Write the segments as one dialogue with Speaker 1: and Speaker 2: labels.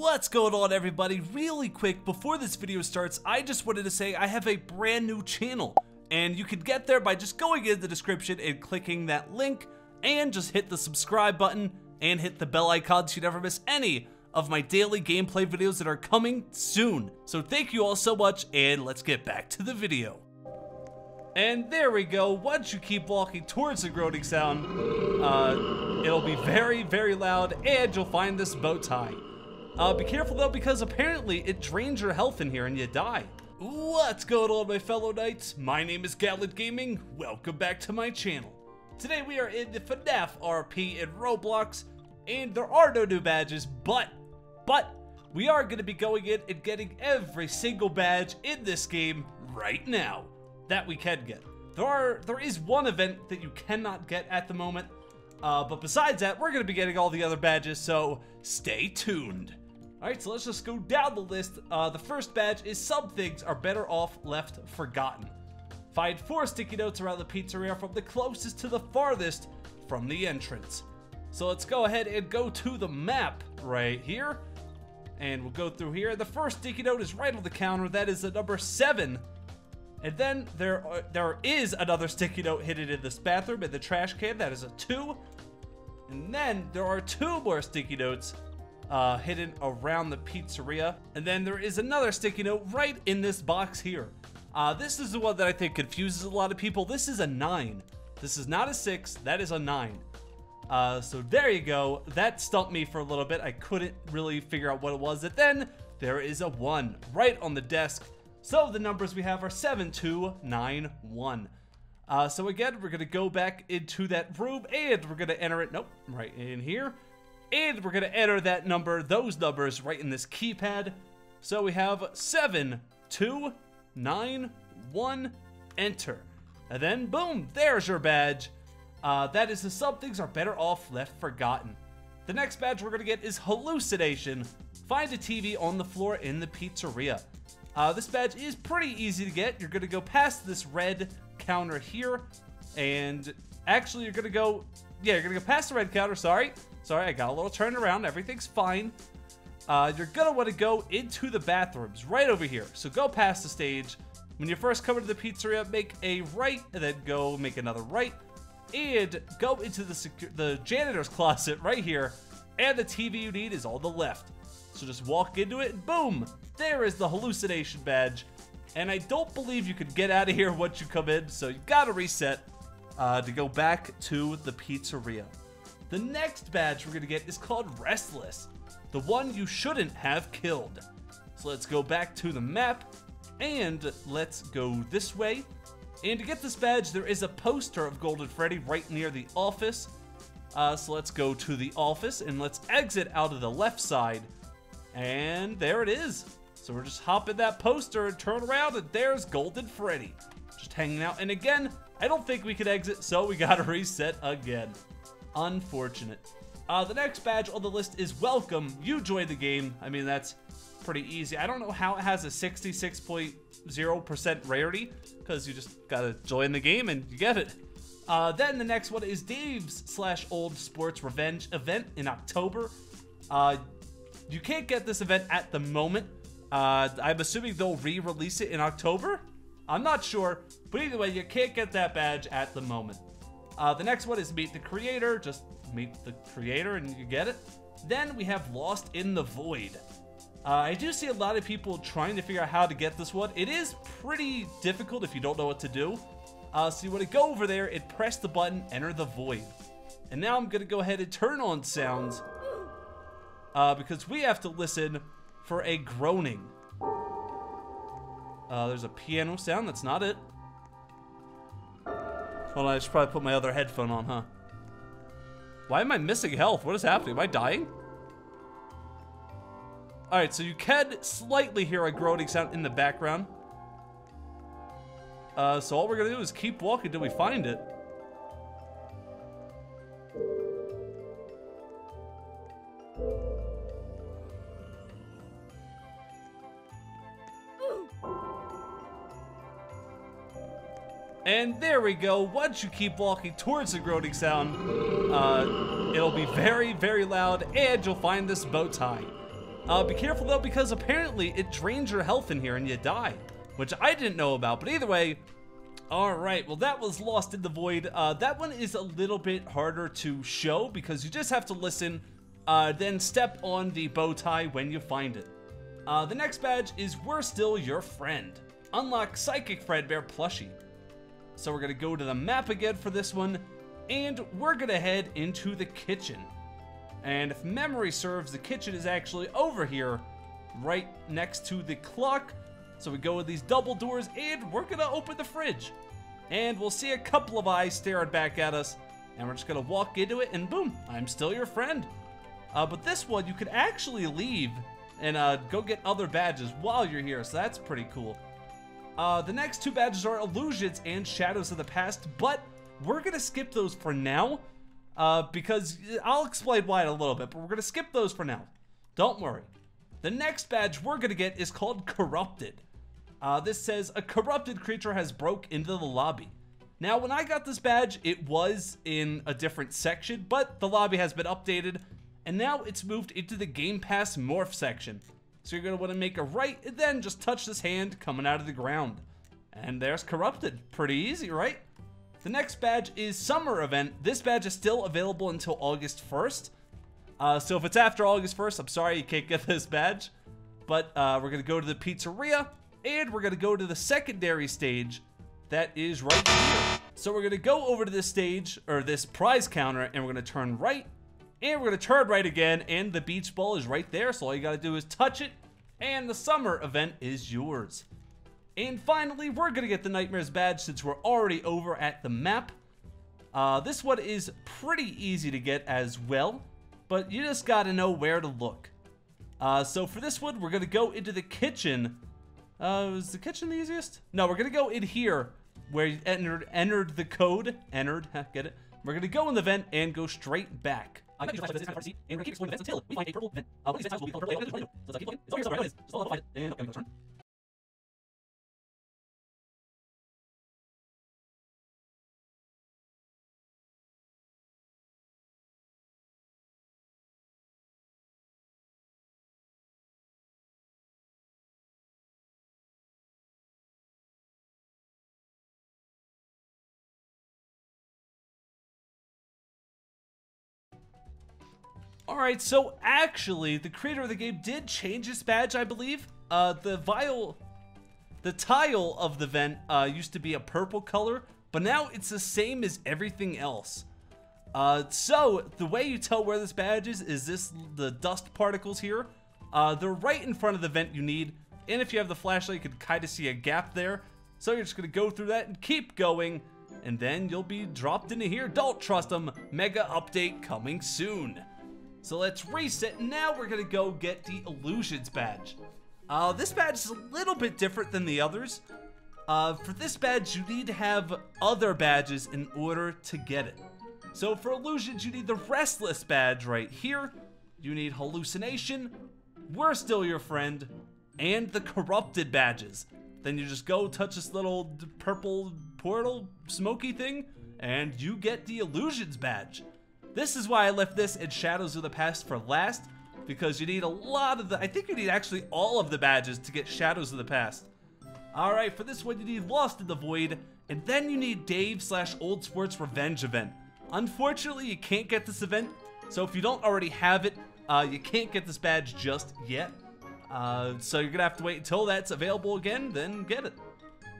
Speaker 1: What's going on everybody? Really quick, before this video starts, I just wanted to say I have a brand new channel. And you can get there by just going in the description and clicking that link, and just hit the subscribe button, and hit the bell icon so you never miss any of my daily gameplay videos that are coming soon. So thank you all so much, and let's get back to the video. And there we go. Once you keep walking towards the groaning sound, uh, it'll be very, very loud, and you'll find this bow tie. Uh, be careful though, because apparently it drains your health in here and you die. What's going on, my fellow knights? My name is Gallant Gaming. Welcome back to my channel. Today we are in the FNAF RP in Roblox, and there are no new badges, but, but, we are going to be going in and getting every single badge in this game right now that we can get. There are there is one event that you cannot get at the moment, uh, but besides that, we're going to be getting all the other badges, so stay tuned. Alright, so let's just go down the list. Uh, the first badge is Some Things Are Better Off Left Forgotten. Find four sticky notes around the pizzeria from the closest to the farthest from the entrance. So let's go ahead and go to the map right here. And we'll go through here. The first sticky note is right on the counter. That is the number seven and then there are, there is another sticky note hidden in this bathroom in the trash can. That is a two. And then there are two more sticky notes uh, hidden around the pizzeria. And then there is another sticky note right in this box here. Uh, this is the one that I think confuses a lot of people. This is a nine. This is not a six. That is a nine. Uh, so there you go. That stumped me for a little bit. I couldn't really figure out what it was. And then there is a one right on the desk. So the numbers we have are 7291. Uh, so again, we're going to go back into that room and we're going to enter it, nope, right in here. And we're to enter that number, those numbers right in this keypad. So we have 7291, enter. And then boom, there's your badge. Uh, that is the some things are better off left forgotten. The next badge we're to get is hallucination. Find a TV on the floor in the pizzeria. Uh, this badge is pretty easy to get. You're to go past this red counter here, and actually you're to go, yeah, you're to go past the red counter, sorry. Sorry, I got a little turned around. Everything's fine. Uh, you're to want to go into the bathrooms right over here. So go past the stage. When you first come into the pizzeria, make a right, and then go make another right, and go into the, the janitor's closet right here, and the TV you need is on the left. So just walk into it, and boom, there is the hallucination badge. And I don't believe you can get out of here once you come in, so you gotta reset uh, to go back to the pizzeria. The next badge we're gonna get is called Restless, the one you shouldn't have killed. So let's go back to the map, and let's go this way. And to get this badge, there is a poster of Golden Freddy right near the office. Uh, so let's go to the office, and let's exit out of the left side. And there it is. So we're just hopping that poster and turn around and there's Golden Freddy. Just hanging out. And again, I don't think we could exit, so we gotta reset again. Unfortunate. Uh, the next badge on the list is Welcome. You joined the game. I mean, that's pretty easy. I don't know how it has a 66.0% rarity, because you just gotta join the game and you get it. Uh, then the next one is Dave's slash Old Sports Revenge event in October. Uh, you can't get this event at the moment, uh, I'm assuming they'll re-release it in October. I'm not sure, but either way, you can't get that badge at the moment. Uh, the next one is Meet the Creator. Just meet the creator and you get it. Then we have Lost in the Void. Uh, I do see a lot of people trying to figure out how to get this one. It is pretty difficult if you don't know what to do. Uh, so you want to go over there and press the button, enter the void. And now I'm going to go ahead and turn on sounds uh, because we have to listen for a groaning. Uh, there's a piano sound. That's not it. Hold on, I should probably put my other headphone on, huh? Why am I missing health? What is happening? Am I dying? Alright, so you can slightly hear a groaning sound in the background. Uh, so all we're gonna do is keep walking until we find it. And there we go. Once you keep walking towards the groaning sound, uh, it'll be very, very loud, and you'll find this bow tie. Uh, be careful though, because apparently it drains your health in here and you die, which I didn't know about. But either way, all right, well that was Lost in the Void. Uh, that one is a little bit harder to show because you just have to listen, uh, then step on the bow tie when you find it. Uh, the next badge is We're Still Your Friend. Unlock Psychic Fredbear plushie. So we're gonna go to the map again for this one, and we're gonna head into the kitchen. And if memory serves, the kitchen is actually over here, right next to the clock. So we go with these double doors, and we're gonna open the fridge. And we'll see a couple of eyes staring back at us, and we're just gonna walk into it, and boom, I'm still your friend. Uh, but this one, you could actually leave and uh, go get other badges while you're here, so that's pretty cool. Uh, the next two badges are Illusions and Shadows of the Past, but we're gonna skip those for now, uh, because I'll explain why in a little bit, but we're gonna skip those for now. Don't worry. The next badge we're gonna get is called Corrupted. Uh, this says, a corrupted creature has broke into the lobby. Now, when I got this badge, it was in a different section, but the lobby has been updated, and now it's moved into the Game Pass Morph section. So you're want to make a right, and then just touch this hand coming out of the ground. And there's Corrupted. Pretty easy, right? The next badge is Summer Event. This badge is still available until August 1st. Uh, so if it's after August 1st, I'm sorry you can't get this badge. But uh, we're going to go to the pizzeria, and we're going to go to the secondary stage that is right here. So we're going to go over to this stage, or this prize counter, and we're going to turn right, and we're going to turn right again, and the beach ball is right there, so all you got to do is touch it, and the summer event is yours. And finally, we're going to get the Nightmares badge since we're already over at the map. Uh, this one is pretty easy to get as well, but you just got to know where to look. Uh, so for this one, we're going to go into the kitchen uh, is the kitchen the easiest? No, we're gonna go in here where you entered, entered the code. Entered, get it? We're gonna go in the vent and go straight back. I might use flashlight this kind of and we're gonna keep exploring the vents until we find a purple vent. Uh, one of these vents will be called purple. So let's keep looking. It's over here somewhere. It is. Just all find it. And okay, I'm gonna turn. Alright, so actually, the creator of the game did change his badge, I believe. Uh, the vial, the tile of the vent uh, used to be a purple color, but now it's the same as everything else. Uh, so, the way you tell where this badge is, is this the dust particles here. Uh, they're right in front of the vent you need, and if you have the flashlight, you can kind of see a gap there. So you're just to go through that and keep going, and then you'll be dropped into here. Don't trust them. Mega update coming soon. So let's reset. and Now we're gonna go get the Illusions badge. Uh, this badge is a little bit different than the others. Uh, for this badge, you need to have other badges in order to get it. So for Illusions, you need the Restless badge right here. You need Hallucination, We're Still Your Friend, and the Corrupted badges. Then you just go touch this little purple portal smoky thing, and you get the Illusions badge. This is why I left this in Shadows of the Past for last, because you need a lot of the, I think you need actually all of the badges to get Shadows of the Past. Alright, for this one you need Lost in the Void, and then you need Dave slash Old Sports Revenge event. Unfortunately, you can't get this event, so if you don't already have it, uh, you can't get this badge just yet. Uh, so you're gonna have to wait until that's available again, then get it.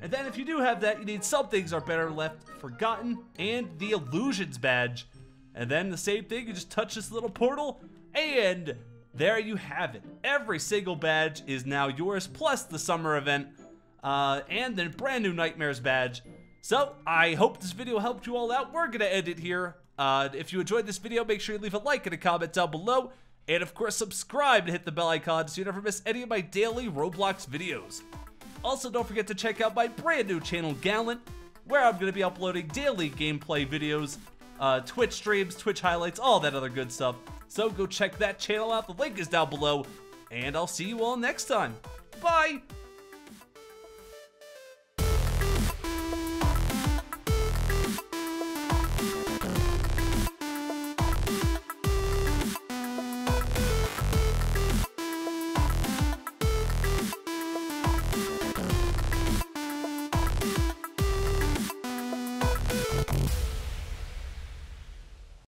Speaker 1: And then if you do have that, you need Some Things Are Better Left Forgotten, and the Illusions badge, and then the same thing, you just touch this little portal, and there you have it. Every single badge is now yours, plus the summer event, uh, and the brand new Nightmares badge. So, I hope this video helped you all out. We're gonna end it here. Uh, if you enjoyed this video, make sure you leave a like and a comment down below. And of course, subscribe and hit the bell icon so you never miss any of my daily Roblox videos. Also, don't forget to check out my brand new channel, Gallant, where I'm going to be uploading daily gameplay videos uh, Twitch streams, Twitch highlights, all that other good stuff. So go check that channel out. The link is down below, and I'll see you all next time. Bye!